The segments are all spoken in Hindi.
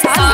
Stop.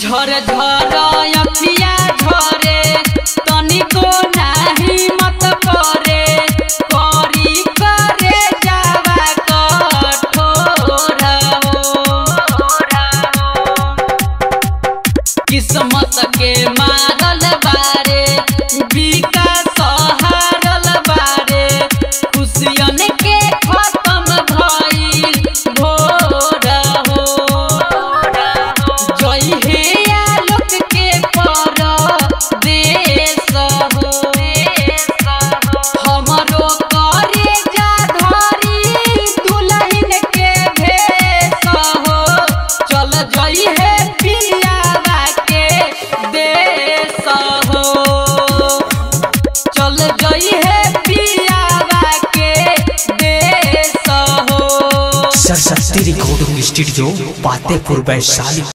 झर झर अखिया झरे तनिको नाही मत करे करी करे जावा कठोरा किस्मत शक्ति रिकॉर्डिंग स्टूडियो पातेपुर वैशाली।